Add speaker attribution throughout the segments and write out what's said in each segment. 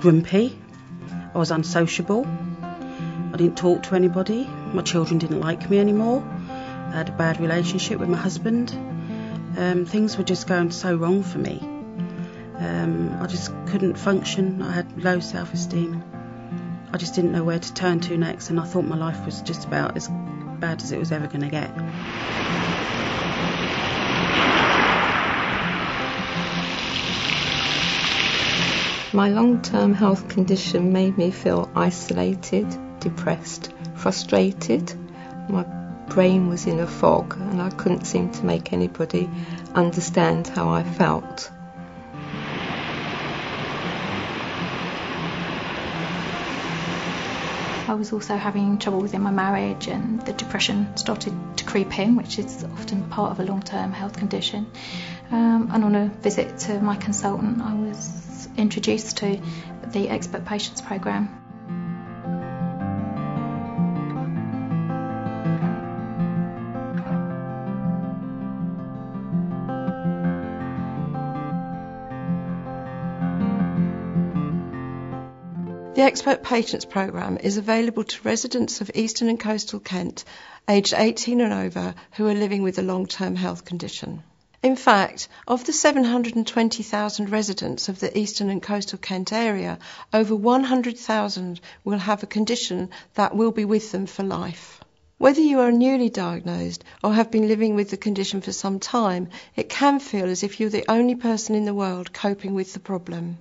Speaker 1: grumpy, I was unsociable, I didn't talk to anybody, my children didn't like me anymore, I had a bad relationship with my husband. Um, things were just going so wrong for me. Um, I just couldn't function, I had low self esteem. I just didn't know where to turn to next, and I thought my life was just about as bad as it was ever going to get.
Speaker 2: My long term health condition made me feel isolated, depressed, frustrated. My brain was in a fog and I couldn't seem to make anybody understand how I felt.
Speaker 3: I was also having trouble within my marriage, and the depression started to creep in, which is often part of a long term health condition. Um, and on a visit to my consultant, I was introduced to the Expert Patients Programme.
Speaker 4: The Expert Patients Programme is available to residents of Eastern and Coastal Kent aged 18 and over who are living with a long term health condition. In fact, of the 720,000 residents of the Eastern and Coastal Kent area, over 100,000 will have a condition that will be with them for life. Whether you are newly diagnosed or have been living with the condition for some time, it can feel as if you're the only person in the world coping with the problem.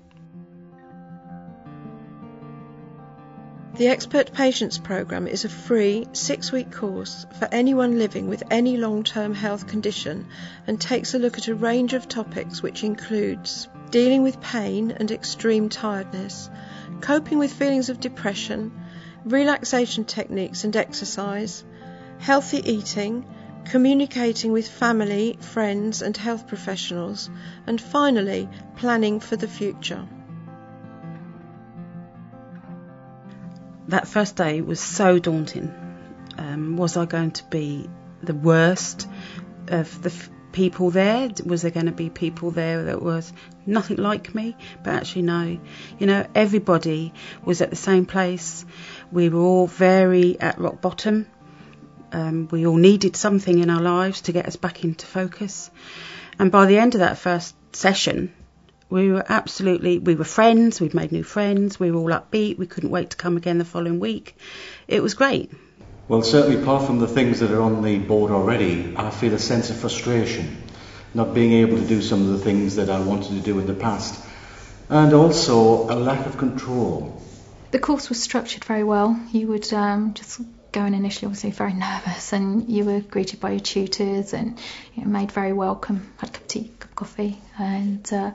Speaker 4: The Expert Patients Programme is a free six week course for anyone living with any long term health condition and takes a look at a range of topics which includes dealing with pain and extreme tiredness, coping with feelings of depression, relaxation techniques and exercise, healthy eating, communicating with family, friends, and health professionals, and finally, planning for the future.
Speaker 1: That first day was so daunting. Um, was I going to be the worst of the f- people there? Was there going to be people there that was nothing like me? But actually, no. You know, everybody was at the same place. We were all very at rock bottom. Um, we all needed something in our lives to get us back into focus. And by the end of that first session, we were absolutely we were friends we'd made new friends we were all upbeat we couldn't wait to come again the following week. It was great.
Speaker 5: Well certainly apart from the things that are on the board already i feel a sense of frustration not being able to do some of the things that i wanted to do in the past and also a lack of control.
Speaker 3: The course was structured very well. You would um, just go in initially obviously very nervous and you were greeted by your tutors and you know, made very welcome had a cup of tea cup of coffee and uh,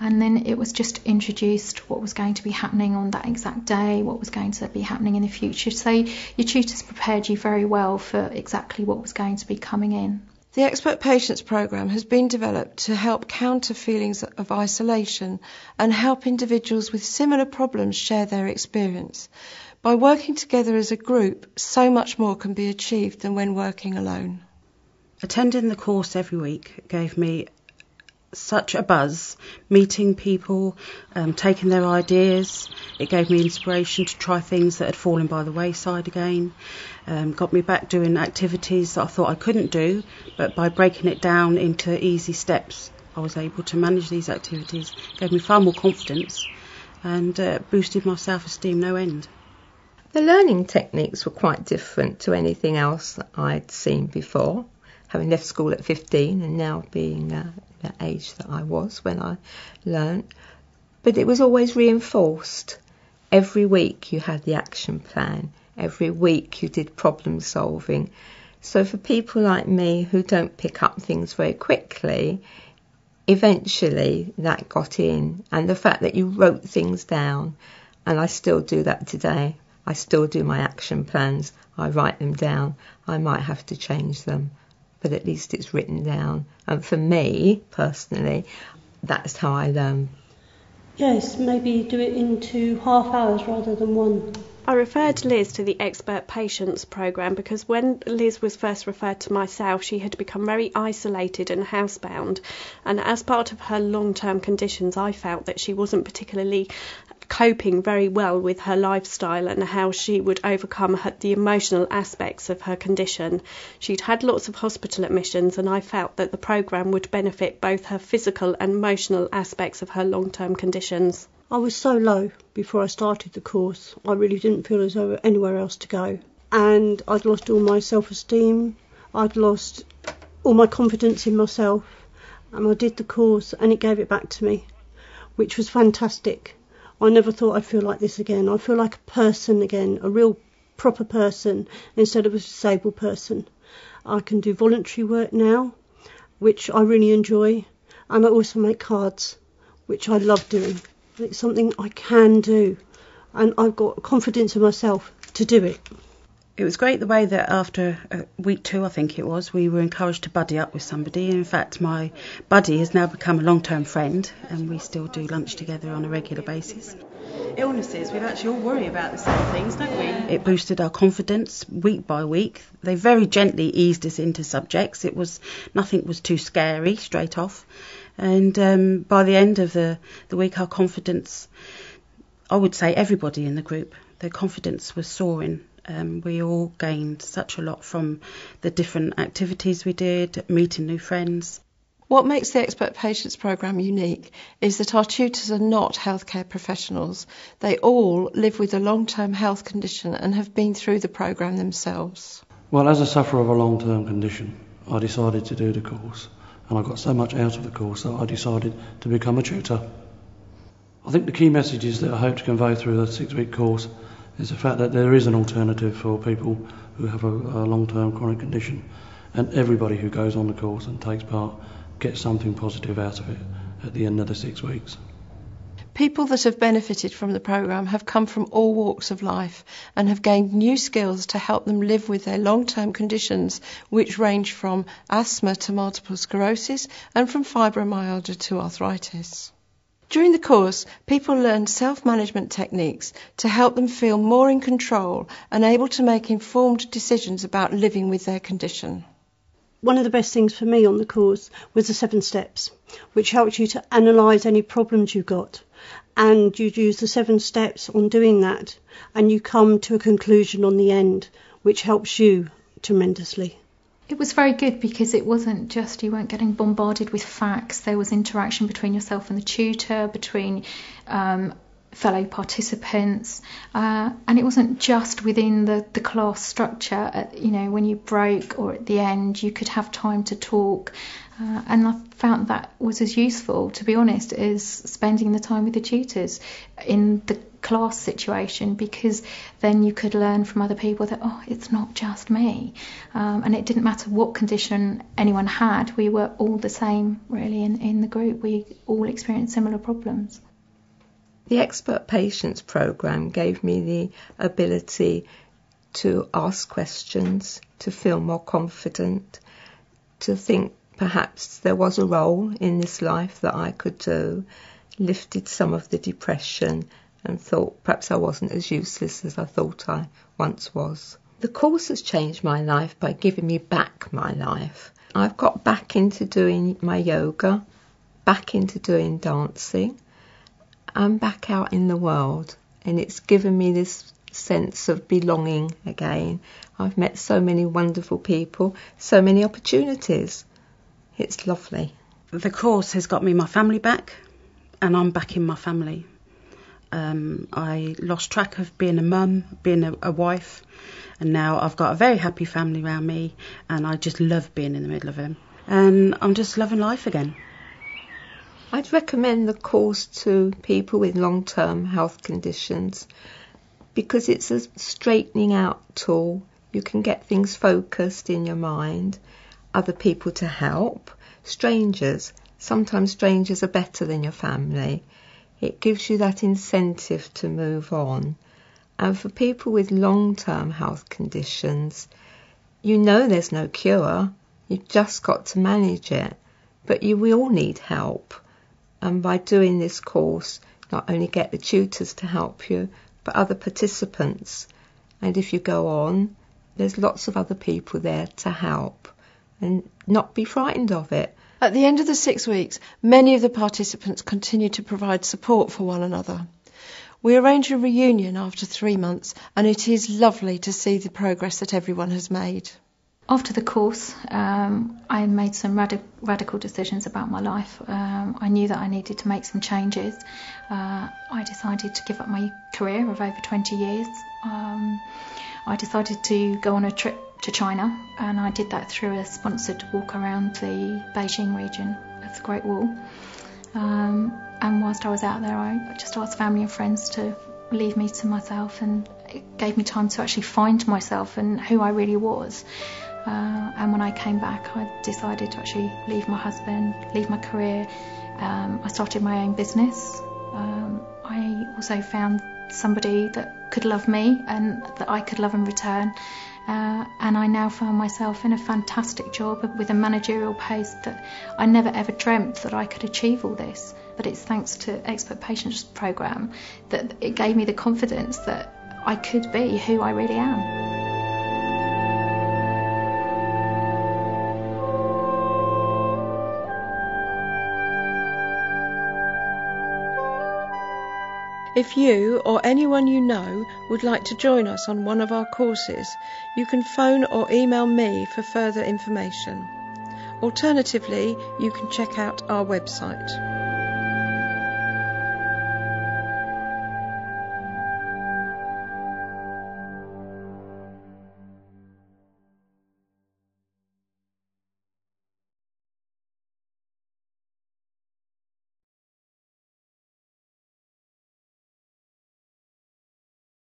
Speaker 3: and then it was just introduced what was going to be happening on that exact day, what was going to be happening in the future. So your tutors prepared you very well for exactly what was going to be coming in.
Speaker 4: The Expert Patients Programme has been developed to help counter feelings of isolation and help individuals with similar problems share their experience. By working together as a group, so much more can be achieved than when working alone.
Speaker 1: Attending the course every week gave me such a buzz meeting people, um, taking their ideas. It gave me inspiration to try things that had fallen by the wayside again. Um, got me back doing activities that I thought I couldn't do, but by breaking it down into easy steps, I was able to manage these activities. Gave me far more confidence and uh, boosted my self esteem no end.
Speaker 2: The learning techniques were quite different to anything else that I'd seen before having left school at 15 and now being uh, the age that I was when I learnt. But it was always reinforced. Every week you had the action plan. Every week you did problem solving. So for people like me who don't pick up things very quickly, eventually that got in. And the fact that you wrote things down, and I still do that today. I still do my action plans. I write them down. I might have to change them but at least it's written down. And for me personally, that's how I learn.
Speaker 6: Yes, maybe do it into half hours rather than one.
Speaker 7: I referred Liz to the Expert Patients programme because when Liz was first referred to myself, she had become very isolated and housebound. And as part of her long term conditions, I felt that she wasn't particularly coping very well with her lifestyle and how she would overcome her, the emotional aspects of her condition. She'd had lots of hospital admissions, and I felt that the programme would benefit both her physical and emotional aspects of her long term conditions.
Speaker 6: I was so low before I started the course, I really didn't feel as though anywhere else to go. And I'd lost all my self esteem, I'd lost all my confidence in myself, and I did the course and it gave it back to me, which was fantastic. I never thought I'd feel like this again. I feel like a person again, a real proper person instead of a disabled person. I can do voluntary work now, which I really enjoy, and I also make cards, which I love doing. It's something I can do, and I've got confidence in myself to do it.
Speaker 1: It was great the way that after uh, week two, I think it was, we were encouraged to buddy up with somebody. In fact, my buddy has now become a long term friend, and we still do lunch together on a regular basis. Illnesses, we actually all worry about the same things, don't we? It boosted our confidence week by week. They very gently eased us into subjects. It was nothing was too scary straight off, and um, by the end of the the week, our confidence, I would say, everybody in the group, their confidence was soaring um, we all gained such a lot from the different activities we did, meeting new friends.
Speaker 4: What makes the Expert Patients Programme unique is that our tutors are not healthcare professionals. They all live with a long term health condition and have been through the programme themselves.
Speaker 8: Well, as a sufferer of a long term condition, I decided to do the course, and I got so much out of the course that I decided to become a tutor. I think the key messages that I hope to convey through the six week course is the fact that there is an alternative for people who have a, a long-term chronic condition, and everybody who goes on the course and takes part gets something positive out of it at the end of the six weeks.
Speaker 4: People that have benefited from the programme have come from all walks of life and have gained new skills to help them live with their long term conditions, which range from asthma to multiple sclerosis and from fibromyalgia to arthritis. During the course, people learned self management techniques to help them feel more in control and able to make informed decisions about living with their condition.
Speaker 6: One of the best things for me on the course was the seven steps, which helped you to analyse any problems you got. And you use the seven steps on doing that, and you come to a conclusion on the end, which helps you tremendously.
Speaker 3: It was very good because it wasn't just you weren't getting bombarded with facts. There was interaction between yourself and the tutor, between um, fellow participants, uh, and it wasn't just within the, the class structure. At, you know, when you broke or at the end, you could have time to talk, uh, and I found that was as useful, to be honest, as spending the time with the tutors in the class situation because then you could learn from other people that oh it's not just me. Um, and it didn't matter what condition anyone had we were all the same really in, in the group. We all experienced similar problems.
Speaker 2: The expert patients program gave me the ability to ask questions to feel more confident to think perhaps there was a role in this life that I could do lifted some of the depression and thought perhaps I wasn't as useless as I thought I once was. The course has changed my life by giving me back my life. I've got back into doing my yoga, back into doing dancing. I'm back out in the world and it's given me this sense of belonging again. I've met so many wonderful people, so many opportunities. It's lovely.
Speaker 1: The course has got me my family back and I'm back in my family. Um, I lost track of being a mum, being a, a, wife, and now I've got a very happy family around me, and I just love being in the middle of them. And I'm just loving life again.
Speaker 2: I'd recommend the course to people with long term health conditions because it's a straightening out tool. You can get things focused in your mind, other people to help, strangers. Sometimes strangers are better than your family it gives you that incentive to move on. And for people with long term health conditions, you know there's no cure, you've just got to manage it. But you will need help. And by doing this course, not only get the tutors to help you, but other participants. And if you go on, there's lots of other people there to help and not be frightened of it.
Speaker 4: At the end of the six weeks, many of the participants continued to provide support for one another. We arrange a reunion after three months, and it is lovely to see the progress that everyone has made.
Speaker 3: After the course, um, I made some radi- radical decisions about my life. Um, I knew that I needed to make some changes. Uh, I decided to give up my career of over 20 years. Um, I decided to go on a trip to China, and I did that through a sponsored walk around the Beijing region of the Great Wall. Um, and whilst I was out there, I just asked family and friends to leave me to myself, and it gave me time to actually find myself and who I really was. Uh, and when I came back, I decided to actually leave my husband, leave my career. Um, I started my own business. Um, I also found somebody that could love me and that I could love in return. Uh, and I now found myself in a fantastic job with a managerial post that I never ever dreamt that I could achieve all this. But it's thanks to Expert Patients Programme that it gave me the confidence that I could be who I really am.
Speaker 4: If you or anyone you know would like to join us on one of our courses, you can phone or email me for further information. Alternatively, you can check out our website.